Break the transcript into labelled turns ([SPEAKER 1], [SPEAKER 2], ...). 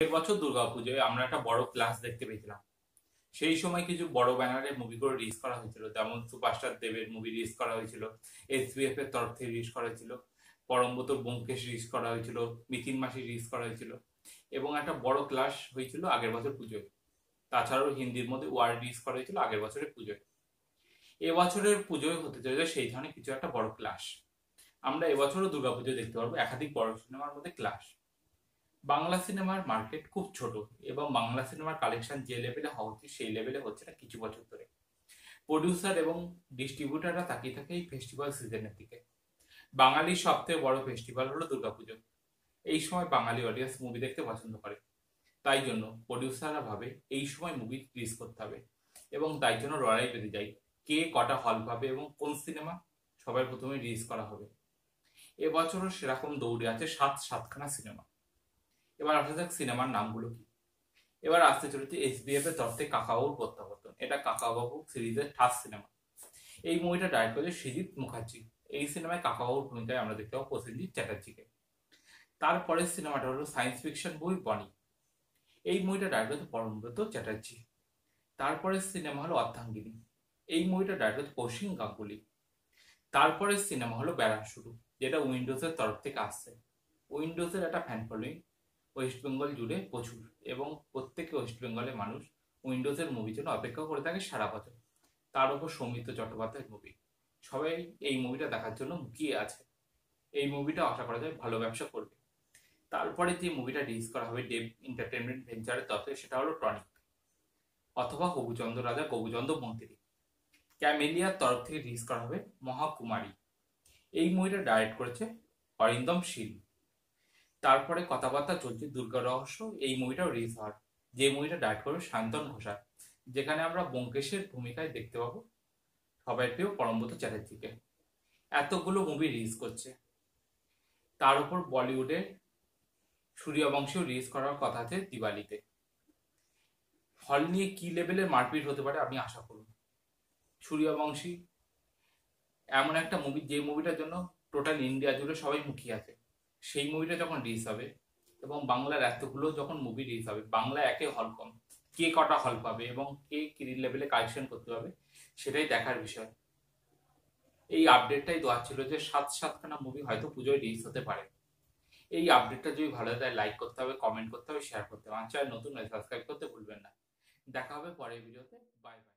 [SPEAKER 1] আগের বছর দুর্গাপুজোয় আমরা একটা বড় ক্লাস দেখতে পেয়েছিলাম। সেই সময় কিছু বড় ব্যানারে মুভিগুলো রিলিজ করা হয়েছিল। যেমন সুপারস্টার দেবের মুভি রিলিজ করা হয়েছিল এসবিএফ এর তরফ থেকে রিলিজ করা হয়েছিল পরমবতর ব্যোমকেশ রিলিজ করা হয়েছিল, মিথিন মাসি রিলিজ করা হয়েছিল এবং একটা বড় ক্লাস হয়েছিল আগের বছর পুজোয়। তাছাড়াও হিন্দির মধ্যে ওয়ার্ড রিলিজ করা হয়েছিল আগের বছরের পুজোয়। এবছরের পুজোয় হতে চলেছে সেই ধরনের কিছু একটা বড় ক্লাস আমরা এবছরও দুর্গাপুজো দেখতে পারব একাধিক বড় সিনেমার মধ্যে ক্লাস বাংলা সিনেমার মার্কেট খুব ছোট এবং বাংলা সিনেমার কালেকশন যে লেভেলে হওয়া উচিত সেই লেভেলে হচ্ছে না কিছু বছর ধরে। প্রডিউসার এবং ডিস্ট্রিবিউটাররা তাকিয়ে থাকে এই ফেস্টিভ্যাল সিজনের দিকে। বাঙালির সবথেকে বড় ফেস্টিভ্যাল হলো দুর্গাপুজো। এই সময় বাঙালি অডিয়েন্স মুভি দেখতে পছন্দ করে। তাই জন্য প্রডিউসাররা ভাবে এই সময় মুভি রিলিজ করতে হবে এবং তাই জন্য লড়াই বেঁধে যায় কে কটা হল পাবে এবং কোন সিনেমা সবার প্রথমে রিলিজ করা হবে। এবছরও সেরকম দৌড়ে আছে সাত সাতখানা সিনেমা। এবার আসা যাক সিনেমার নামগুলো কি। এবার আসতে চলেছে এসবিএফ এর তরফ থেকে কাকাবাবুর প্রত্যাবর্তন। এটা কাকাবাবু সিরিজের ঠাস সিনেমা এই মুভিটা ডাইরেক্ট করেছে সৃজিত মুখার্জি। এই সিনেমায় কাকাবাবুর ভূমিকায় আমরা দেখতে পাবো প্রসেনজিৎ চ্যাটার্জিকে। তারপরের সিনেমাটা হলো সায়েন্স ফিকশন বই বনি। এই মুভিটা ডাইরেক্ট করেছে পরমব্রত চ্যাটার্জি। তারপরের সিনেমা হলো অর্ধাঙ্গিনী। এই মুভিটা ডাইরেক্ট করেছে কৌশিক গাঙ্গুলি। তারপরের সিনেমা হলো বেড়া শুরু যেটা উইন্ডোজের তরফ থেকে আসছে। উইন্ডোজের একটা ফ্যান ফলোয়িং ওয়েস্ট বেঙ্গল জুড়ে প্রচুর এবং প্রত্যেকে ওয়েস্ট বেঙ্গলের মানুষ উইন্ডোজের মুভির জন্য অপেক্ষা করে থাকে সারা বছর। তার উপর সৌমিত্র চট্টোপাধ্যায়ের মুভি সবাই এই মুভিটা দেখার জন্য মুখিয়ে আছে। এই মুভিটা আশা করা যায় ভালো ব্যবসা করবে। তারপরে যে মুভিটা রিলিজ করা হবে ডেভ এন্টারটেনমেন্ট ভেঞ্চারের তরফে, সেটা হলো টনিক অথবা কবুচন্দ্র রাজা কবুচন্দ্র মন্ত্রী। ক্যামেলিয়ার তরফ থেকে রিলিজ করা হবে মহাকুমারী। এই মুভিটা ডাইরেক্ট করেছে অরিন্দম শীল তারপরে কথাবার্তা চলছে, দুর্গা রহস্য, এই মুভিটাও রিলিজ হওয়ার। যে মুভিটা ডাইরেক্ট করবে শান্তন ঘোষাল। যেখানে আমরা ব্যোমকেশের ভূমিকায় দেখতে পাবো সবাই প্রিয় পরমব্রত চ্যাটার্জিকে। এতগুলো মুভি রিলিজ করছে। তার উপর বলিউডে সূর্যবংশীও রিলিজ করার কথা আছে দিওয়ালিতে। হল নিয়ে কি লেভেলের মারপিট হতে পারে আপনি আশা করুন সূর্যবংশী এমন একটা মুভি যে মুভিটার জন্য টোটাল ইন্ডিয়া জুড়ে সবাই মুখিয়ে আছে। সেই মুভিটা যখন রিলিজ হবে এবং বাংলার এতগুলো যখন মুভি রিলিজ হবে, বাংলা একে হল কম। কে কটা হল পাবে এবং কে কি লেভেলে কালেকশন করতে হবে সেটাই দেখার বিষয়। এই আপডেটটাই দেওয়া ছিল যে সাত সাতখানা মুভি হয়তো পুজোয় রিলিজ হতে পারে। এই আপডেটটা যদি ভালো লাগে লাইক করতে হবে কমেন্ট করতে হবে শেয়ার করতে হবে। চ্যানেল নতুন সাবস্ক্রাইব করতে ভুলবেন না। দেখা হবে পরের ভিডিওতে বাই বাই